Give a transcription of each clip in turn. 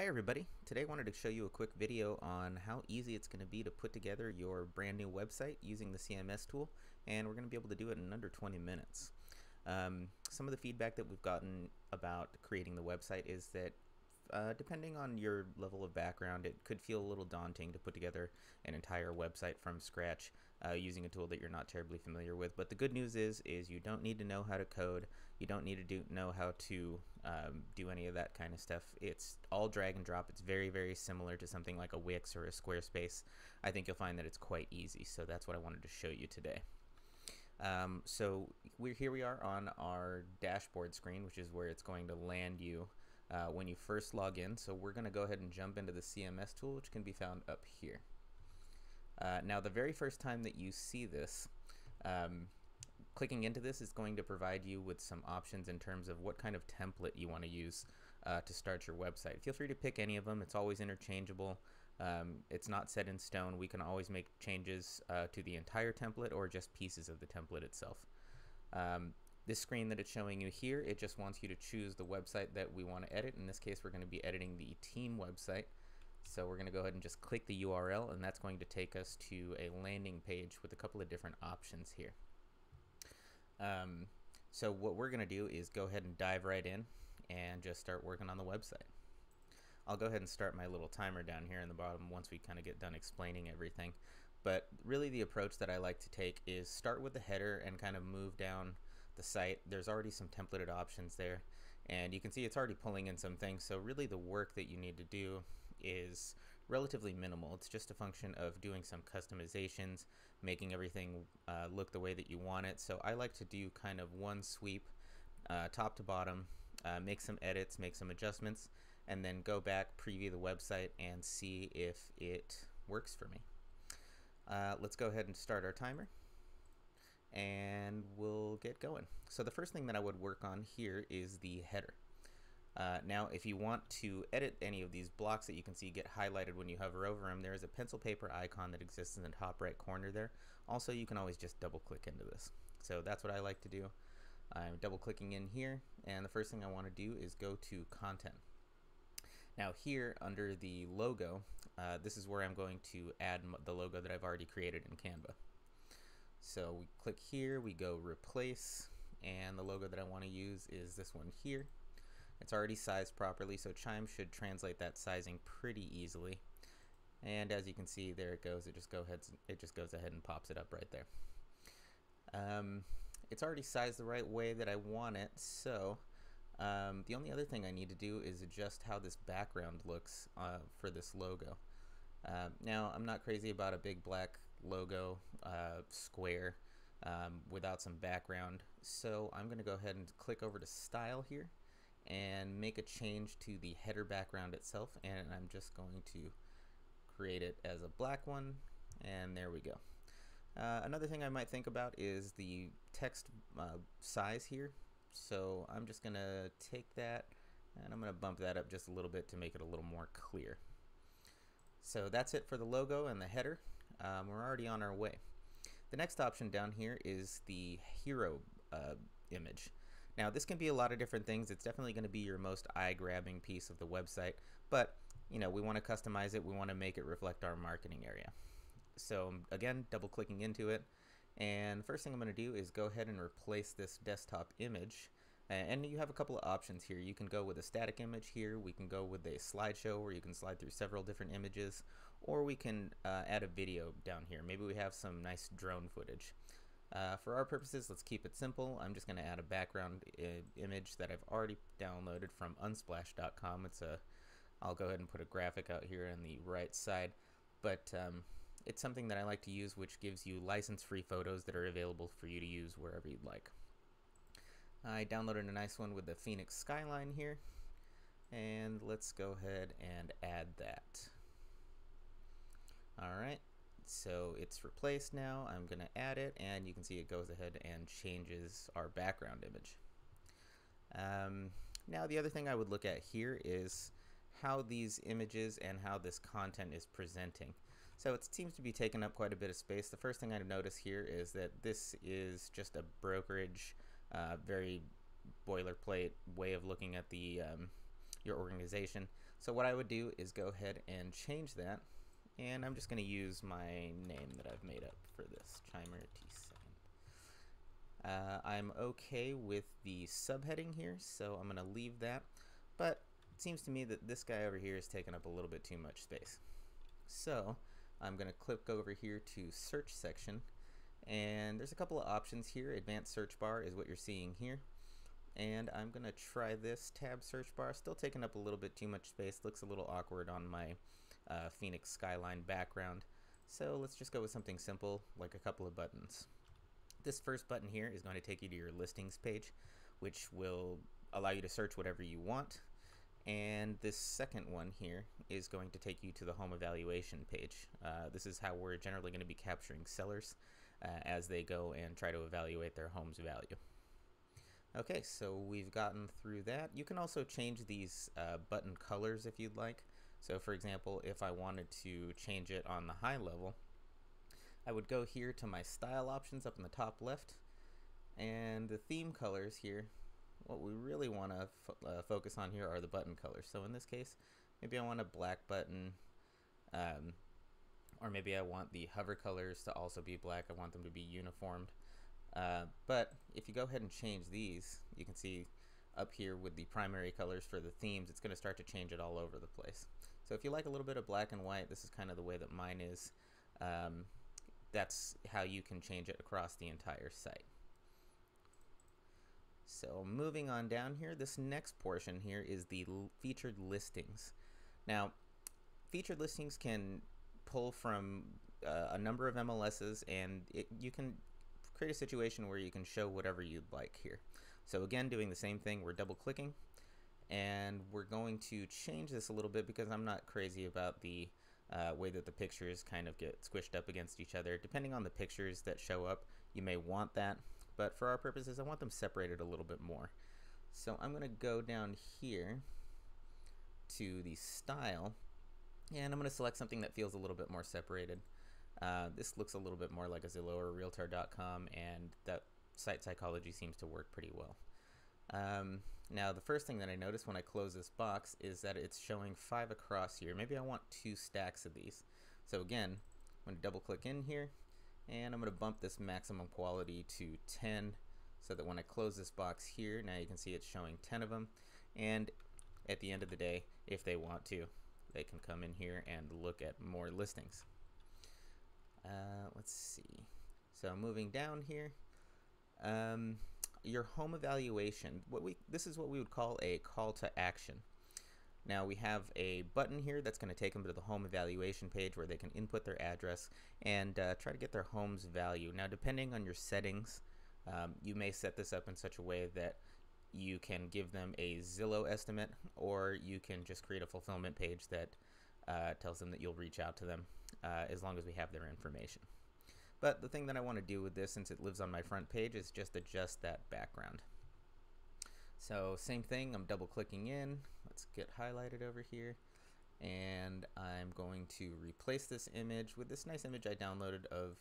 Hi everybody. Today I wanted to show you a quick video on how easy it's going to be to put together your brand new website using the CMS tool and we're going to be able to do it in under 20 minutes. Um, some of the feedback that we've gotten about creating the website is that uh, depending on your level of background, it could feel a little daunting to put together an entire website from scratch uh, using a tool that you're not terribly familiar with. But the good news is, is you don't need to know how to code. You don't need to do, know how to um, do any of that kind of stuff. It's all drag and drop. It's very, very similar to something like a Wix or a Squarespace. I think you'll find that it's quite easy. So that's what I wanted to show you today. Um, so we're here we are on our dashboard screen, which is where it's going to land you uh, when you first log in. So we're going to go ahead and jump into the CMS tool, which can be found up here. Uh, now, the very first time that you see this, um, clicking into this is going to provide you with some options in terms of what kind of template you want to use uh, to start your website. Feel free to pick any of them. It's always interchangeable. Um, it's not set in stone. We can always make changes uh, to the entire template or just pieces of the template itself. Um, this screen that it's showing you here, it just wants you to choose the website that we want to edit. In this case, we're going to be editing the team website. So we're going to go ahead and just click the URL, and that's going to take us to a landing page with a couple of different options here. Um, so what we're going to do is go ahead and dive right in and just start working on the website. I'll go ahead and start my little timer down here in the bottom once we kind of get done explaining everything. But really the approach that I like to take is start with the header and kind of move down the site. There's already some templated options there and you can see it's already pulling in some things. So really the work that you need to do is relatively minimal. It's just a function of doing some customizations, making everything uh, look the way that you want it. So I like to do kind of one sweep uh, top to bottom, uh, make some edits, make some adjustments, and then go back, preview the website, and see if it works for me. Uh, let's go ahead and start our timer and we'll get going. So the first thing that I would work on here is the header. Uh, now, if you want to edit any of these blocks that you can see get highlighted when you hover over them, there is a pencil paper icon that exists in the top right corner there. Also, you can always just double click into this. So that's what I like to do. I'm double clicking in here, and the first thing I want to do is go to content. Now here under the logo, uh, this is where I'm going to add the logo that I've already created in Canva. So we click here, we go replace, and the logo that I want to use is this one here. It's already sized properly, so Chime should translate that sizing pretty easily. And as you can see, there it goes. It just go ahead. It just goes ahead and pops it up right there. Um, it's already sized the right way that I want it. So um, the only other thing I need to do is adjust how this background looks uh, for this logo. Uh, now, I'm not crazy about a big black logo uh, square um, without some background, so I'm going to go ahead and click over to Style here and make a change to the header background itself, and I'm just going to create it as a black one, and there we go. Uh, another thing I might think about is the text uh, size here. So I'm just going to take that and I'm going to bump that up just a little bit to make it a little more clear. So that's it for the logo and the header. Um, we're already on our way. The next option down here is the hero uh, image. Now this can be a lot of different things. It's definitely going to be your most eye-grabbing piece of the website, but you know we want to customize it. We want to make it reflect our marketing area. So again, double clicking into it, and first thing I'm going to do is go ahead and replace this desktop image and you have a couple of options here. You can go with a static image here. We can go with a slideshow where you can slide through several different images. Or we can uh, add a video down here. Maybe we have some nice drone footage. Uh, for our purposes, let's keep it simple. I'm just going to add a background image that I've already downloaded from unsplash.com. It's a, I'll go ahead and put a graphic out here on the right side. But um, it's something that I like to use which gives you license-free photos that are available for you to use wherever you'd like. I downloaded a nice one with the Phoenix skyline here and let's go ahead and add that alright so it's replaced now I'm gonna add it and you can see it goes ahead and changes our background image um, now the other thing I would look at here is how these images and how this content is presenting so it seems to be taking up quite a bit of space the first thing I notice here is that this is just a brokerage uh, very boilerplate way of looking at the um, your organization. So what I would do is go ahead and change that. And I'm just going to use my name that I've made up for this, Chimer T7. Uh, I'm okay with the subheading here, so I'm going to leave that. But it seems to me that this guy over here is taking up a little bit too much space. So I'm going to click over here to search section and there's a couple of options here. Advanced search bar is what you're seeing here. And I'm going to try this tab search bar. Still taking up a little bit too much space. Looks a little awkward on my uh, Phoenix Skyline background. So let's just go with something simple like a couple of buttons. This first button here is going to take you to your listings page, which will allow you to search whatever you want. And this second one here is going to take you to the home evaluation page. Uh, this is how we're generally going to be capturing sellers uh, as they go and try to evaluate their home's value. Okay, so we've gotten through that. You can also change these uh, button colors if you'd like. So for example, if I wanted to change it on the high level, I would go here to my style options up in the top left. And the theme colors here what we really want to uh, focus on here are the button colors. So in this case maybe I want a black button um, or maybe I want the hover colors to also be black. I want them to be uniformed. Uh, but if you go ahead and change these you can see up here with the primary colors for the themes it's going to start to change it all over the place so if you like a little bit of black and white this is kind of the way that mine is um, that's how you can change it across the entire site. So moving on down here, this next portion here is the featured listings. Now, featured listings can pull from uh, a number of MLSs and it, you can create a situation where you can show whatever you'd like here. So again, doing the same thing, we're double clicking and we're going to change this a little bit because I'm not crazy about the uh, way that the pictures kind of get squished up against each other. Depending on the pictures that show up, you may want that, but for our purposes, I want them separated a little bit more. So I'm going to go down here to the style, and I'm going to select something that feels a little bit more separated. Uh, this looks a little bit more like a Zillow or Realtor.com, and that site psychology seems to work pretty well. Um, now the first thing that I notice when I close this box is that it's showing five across here. Maybe I want two stacks of these. So again, I'm going to double click in here and I'm going to bump this maximum quality to 10 so that when I close this box here, now you can see it's showing 10 of them. And at the end of the day, if they want to, they can come in here and look at more listings. Uh, let's see. So moving down here, um, your home evaluation, what we this is what we would call a call to action. Now we have a button here that's going to take them to the home evaluation page where they can input their address and uh, try to get their home's value. Now depending on your settings, um, you may set this up in such a way that you can give them a Zillow estimate or you can just create a fulfillment page that uh, tells them that you'll reach out to them uh, as long as we have their information. But the thing that I want to do with this, since it lives on my front page, is just adjust that background. So same thing, I'm double clicking in. Let's get highlighted over here. And I'm going to replace this image with this nice image I downloaded of,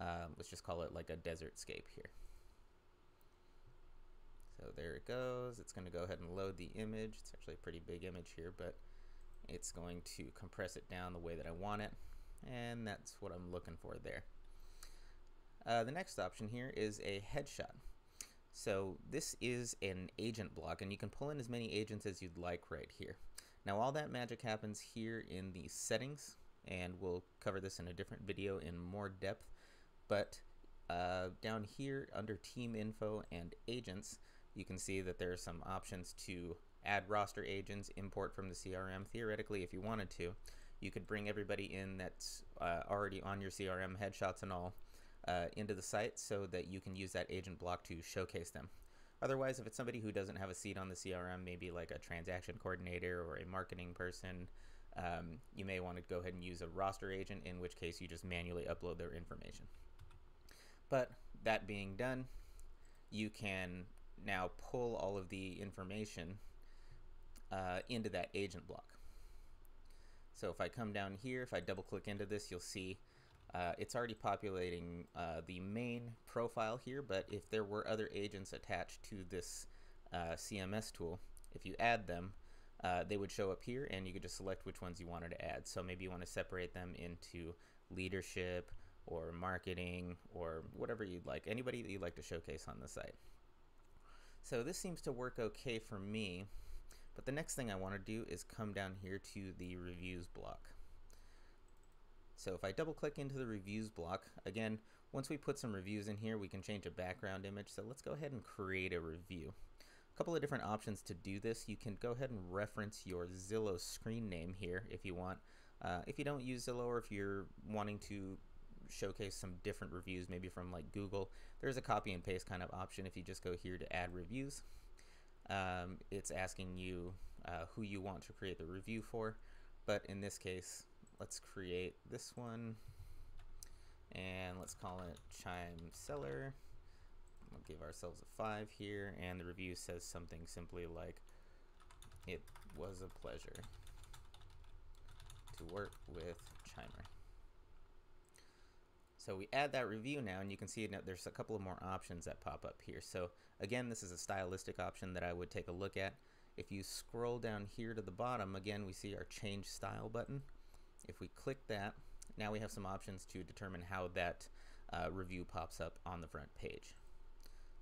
uh, let's just call it like a desert scape here. So there it goes. It's going to go ahead and load the image. It's actually a pretty big image here, but it's going to compress it down the way that I want it. And that's what I'm looking for there. Uh, the next option here is a headshot. So this is an agent block and you can pull in as many agents as you'd like right here. Now all that magic happens here in the settings and we'll cover this in a different video in more depth. But uh, down here under team info and agents, you can see that there are some options to add roster agents, import from the CRM. Theoretically, if you wanted to, you could bring everybody in that's uh, already on your CRM, headshots and all, uh, into the site so that you can use that agent block to showcase them. Otherwise, if it's somebody who doesn't have a seat on the CRM, maybe like a transaction coordinator or a marketing person, um, you may want to go ahead and use a roster agent, in which case you just manually upload their information. But that being done, you can now pull all of the information uh, into that agent block. So if I come down here, if I double click into this, you'll see uh, it's already populating uh, the main profile here, but if there were other agents attached to this uh, CMS tool, if you add them, uh, they would show up here and you could just select which ones you wanted to add. So maybe you want to separate them into leadership or marketing or whatever you'd like, anybody that you'd like to showcase on the site. So this seems to work okay for me, but the next thing I want to do is come down here to the reviews block. So if I double click into the reviews block, again, once we put some reviews in here, we can change a background image. So let's go ahead and create a review. A couple of different options to do this. You can go ahead and reference your Zillow screen name here if you want. Uh, if you don't use Zillow or if you're wanting to showcase some different reviews, maybe from like Google, there's a copy and paste kind of option if you just go here to add reviews. Um, it's asking you uh, who you want to create the review for, but in this case, let's create this one. And let's call it chime seller. We'll give ourselves a five here and the review says something simply like it was a pleasure to work with chimer. So we add that review now and you can see there's a couple of more options that pop up here. So again this is a stylistic option that I would take a look at. If you scroll down here to the bottom again we see our change style button if we click that, now we have some options to determine how that uh, review pops up on the front page.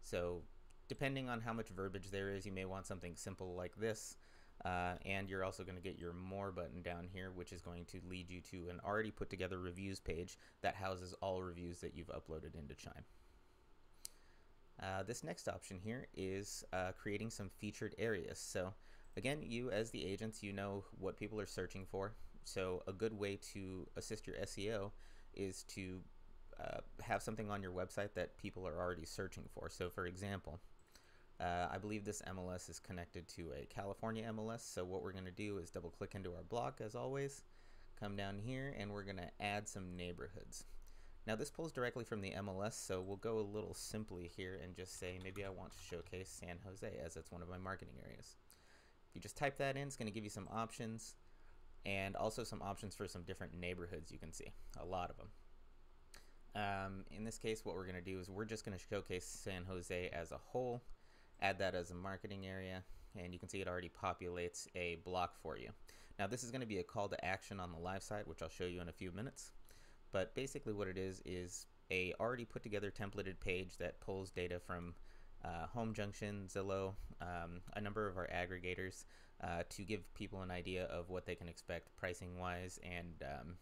So depending on how much verbiage there is, you may want something simple like this. Uh, and you're also going to get your more button down here, which is going to lead you to an already put together reviews page that houses all reviews that you've uploaded into Chime. Uh, this next option here is uh, creating some featured areas. So again, you as the agents, you know what people are searching for. So a good way to assist your SEO is to uh, have something on your website that people are already searching for. So for example, uh, I believe this MLS is connected to a California MLS. So what we're going to do is double click into our block as always, come down here and we're going to add some neighborhoods. Now this pulls directly from the MLS, so we'll go a little simply here and just say maybe I want to showcase San Jose as it's one of my marketing areas. You just type that in, it's going to give you some options and also some options for some different neighborhoods you can see, a lot of them. Um, in this case, what we're going to do is we're just going to showcase San Jose as a whole, add that as a marketing area, and you can see it already populates a block for you. Now this is going to be a call to action on the live site, which I'll show you in a few minutes. But basically what it is is a already put together templated page that pulls data from uh, Home Junction, Zillow, um, a number of our aggregators, uh, to give people an idea of what they can expect pricing wise and um,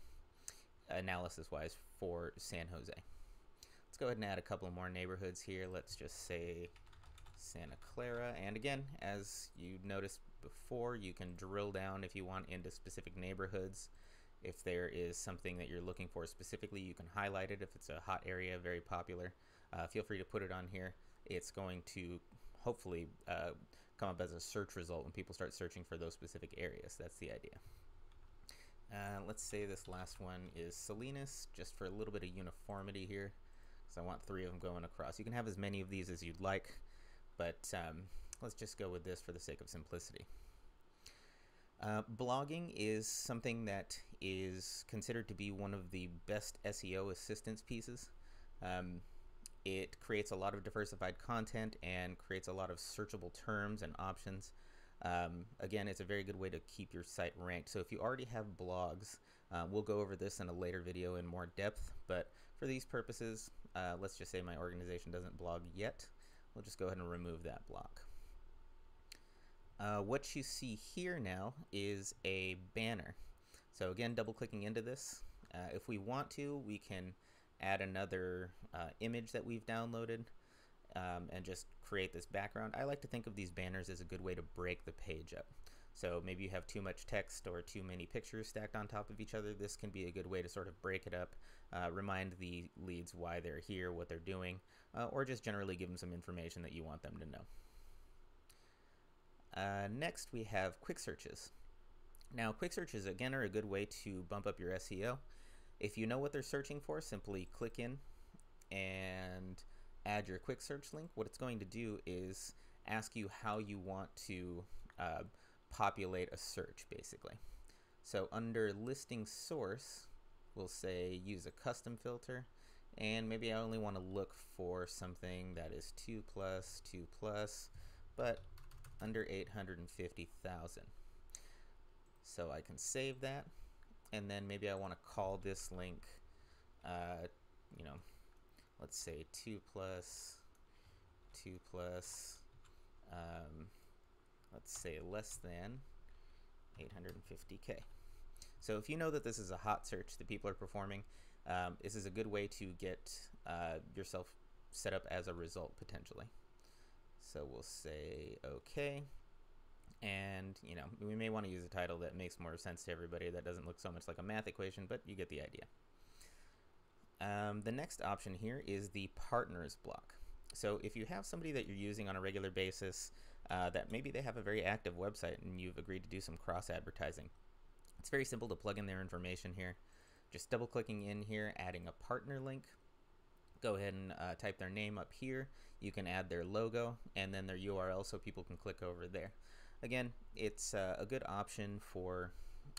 analysis wise for San Jose. Let's go ahead and add a couple more neighborhoods here. Let's just say Santa Clara. And again, as you noticed before, you can drill down if you want into specific neighborhoods. If there is something that you're looking for specifically, you can highlight it. If it's a hot area, very popular, uh, feel free to put it on here. It's going to hopefully uh, come up as a search result when people start searching for those specific areas. That's the idea. Uh, let's say this last one is Salinas, just for a little bit of uniformity here, because I want three of them going across. You can have as many of these as you'd like, but um, let's just go with this for the sake of simplicity. Uh, blogging is something that is considered to be one of the best SEO assistance pieces. Um, it creates a lot of diversified content and creates a lot of searchable terms and options. Um, again, it's a very good way to keep your site ranked. So if you already have blogs, uh, we'll go over this in a later video in more depth, but for these purposes, uh, let's just say my organization doesn't blog yet. We'll just go ahead and remove that block. Uh, what you see here now is a banner. So again, double clicking into this. Uh, if we want to, we can add another uh, image that we've downloaded um, and just create this background. I like to think of these banners as a good way to break the page up. So maybe you have too much text or too many pictures stacked on top of each other. This can be a good way to sort of break it up, uh, remind the leads why they're here, what they're doing, uh, or just generally give them some information that you want them to know. Uh, next, we have quick searches. Now, quick searches, again, are a good way to bump up your SEO. If you know what they're searching for, simply click in and add your quick search link. What it's going to do is ask you how you want to uh, populate a search, basically. So under listing source, we'll say use a custom filter. And maybe I only want to look for something that is 2 plus, 2 plus, but under 850,000. So I can save that, and then maybe I want to call this link, uh, you know, let's say 2 plus 2 plus, um, let's say less than 850k. So if you know that this is a hot search that people are performing, um, this is a good way to get uh, yourself set up as a result potentially. So we'll say OK. And, you know, we may want to use a title that makes more sense to everybody that doesn't look so much like a math equation, but you get the idea. Um, the next option here is the partners block. So if you have somebody that you're using on a regular basis uh, that maybe they have a very active website and you've agreed to do some cross advertising, it's very simple to plug in their information here. Just double clicking in here, adding a partner link. Go ahead and uh, type their name up here. You can add their logo and then their URL so people can click over there. Again, it's uh, a good option for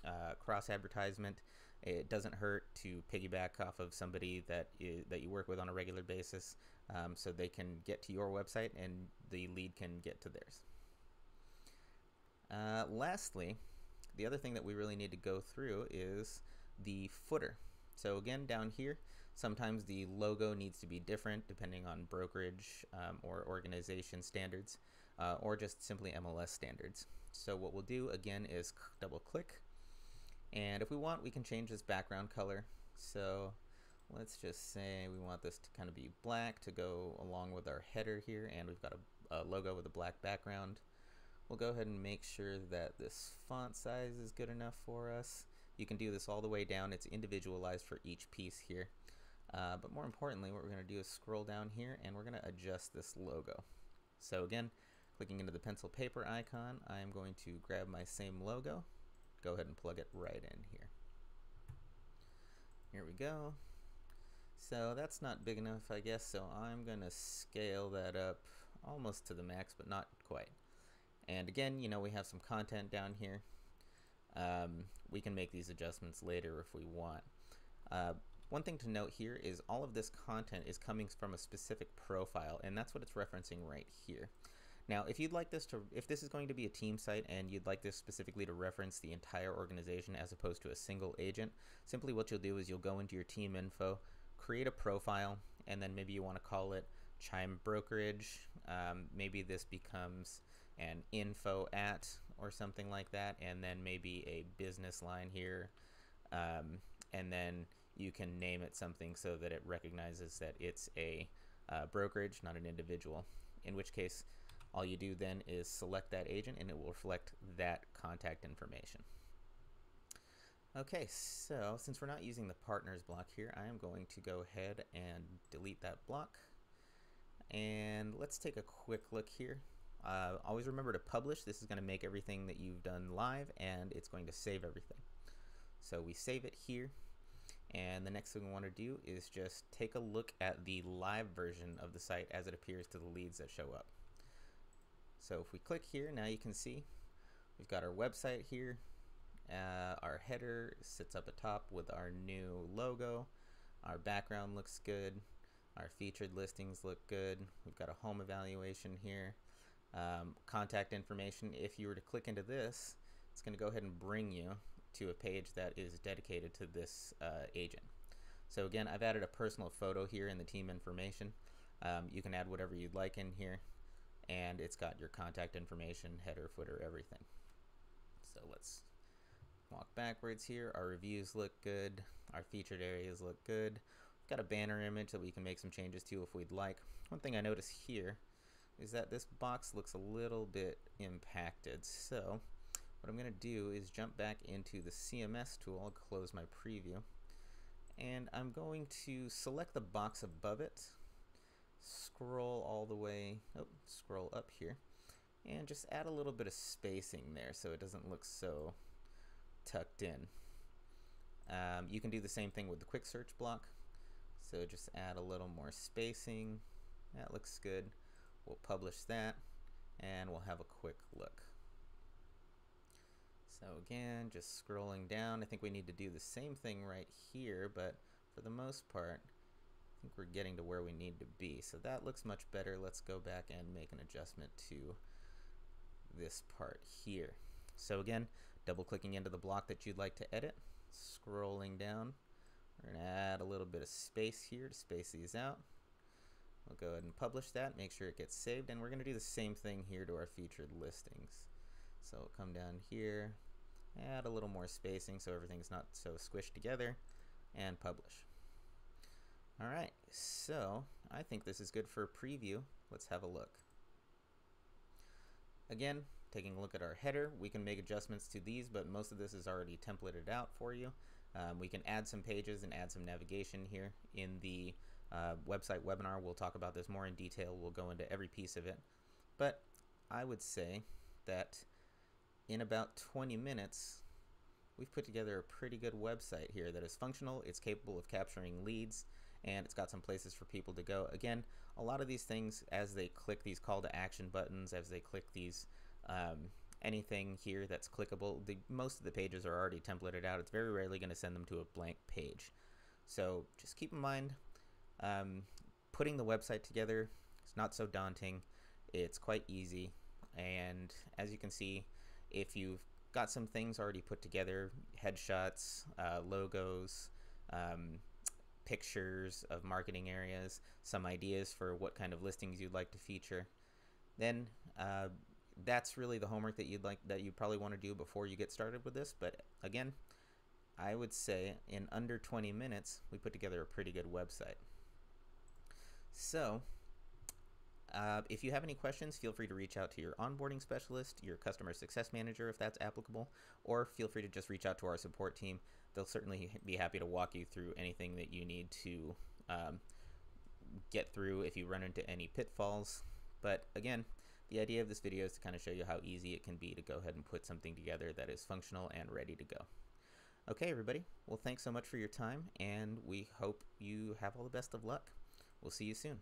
uh, cross advertisement. It doesn't hurt to piggyback off of somebody that is, that you work with on a regular basis, um, so they can get to your website and the lead can get to theirs. Uh, lastly, the other thing that we really need to go through is the footer. So again, down here, sometimes the logo needs to be different depending on brokerage um, or organization standards, uh, or just simply MLS standards. So what we'll do again is double click, and if we want, we can change this background color. So let's just say we want this to kind of be black to go along with our header here, and we've got a, a logo with a black background. We'll go ahead and make sure that this font size is good enough for us. You can do this all the way down. It's individualized for each piece here. Uh, but more importantly, what we're going to do is scroll down here and we're going to adjust this logo. So again, clicking into the pencil paper icon, I am going to grab my same logo, go ahead and plug it right in here. Here we go. So that's not big enough, I guess, so I'm going to scale that up almost to the max, but not quite. And again, you know, we have some content down here. Um, we can make these adjustments later if we want. Uh, one thing to note here is all of this content is coming from a specific profile, and that's what it's referencing right here. Now, if you'd like this to, if this is going to be a team site and you'd like this specifically to reference the entire organization as opposed to a single agent, simply what you'll do is you'll go into your team info, create a profile, and then maybe you want to call it Chime Brokerage. Um, maybe this becomes an info at or something like that, and then maybe a business line here, um, and then you can name it something so that it recognizes that it's a uh, brokerage, not an individual. In which case, all you do then is select that agent and it will reflect that contact information. Okay, so since we're not using the partners block here, I am going to go ahead and delete that block. And let's take a quick look here. Uh, always remember to publish. This is going to make everything that you've done live and it's going to save everything. So we save it here. And the next thing we want to do is just take a look at the live version of the site as it appears to the leads that show up. So if we click here, now you can see we've got our website here. Uh, our header sits up atop with our new logo. Our background looks good. Our featured listings look good. We've got a home evaluation here um, contact information. If you were to click into this, it's going to go ahead and bring you to a page that is dedicated to this uh, agent. So again, I've added a personal photo here in the team information. Um, you can add whatever you'd like in here, and it's got your contact information, header, footer, everything. So let's walk backwards here. Our reviews look good. Our featured areas look good. We've got a banner image that we can make some changes to if we'd like. One thing I notice here is that this box looks a little bit impacted. So what I'm going to do is jump back into the CMS tool, I'll close my preview, and I'm going to select the box above it, scroll all the way, oh, scroll up here, and just add a little bit of spacing there so it doesn't look so tucked in. Um, you can do the same thing with the quick search block. So just add a little more spacing. That looks good. We'll publish that and we'll have a quick look. So again, just scrolling down, I think we need to do the same thing right here, but for the most part, think we're getting to where we need to be. So that looks much better. Let's go back and make an adjustment to this part here. So again, double clicking into the block that you'd like to edit, scrolling down. We're to add a little bit of space here to space these out. We'll go ahead and publish that, make sure it gets saved, and we're to do the same thing here to our featured listings. So we'll come down here, add a little more spacing so everything's not so squished together, and publish. Alright, so I think this is good for a preview. Let's have a look. Again, taking a look at our header, we can make adjustments to these, but most of this is already templated out for you. Um, we can add some pages and add some navigation here in the uh, website webinar. We'll talk about this more in detail. We'll go into every piece of it. But I would say that in about 20 minutes, we've put together a pretty good website here that is functional, it's capable of capturing leads, and it's got some places for people to go. Again, a lot of these things, as they click these call to action buttons, as they click these um, anything here that's clickable, the, most of the pages are already templated out. It's very rarely going to send them to a blank page. So just keep in mind, um, putting the website together is not so daunting. It's quite easy. And as you can see, if you've got some things already put together, headshots, uh, logos, um, pictures of marketing areas, some ideas for what kind of listings you'd like to feature, then uh, that's really the homework that you'd like that you probably want to do before you get started with this. But again, I would say in under 20 minutes, we put together a pretty good website. So uh, if you have any questions, feel free to reach out to your onboarding specialist, your customer success manager, if that's applicable, or feel free to just reach out to our support team. They'll certainly be happy to walk you through anything that you need to um, get through if you run into any pitfalls. But again, the idea of this video is to kind of show you how easy it can be to go ahead and put something together that is functional and ready to go. Okay, everybody. Well, thanks so much for your time, and we hope you have all the best of luck. We'll see you soon.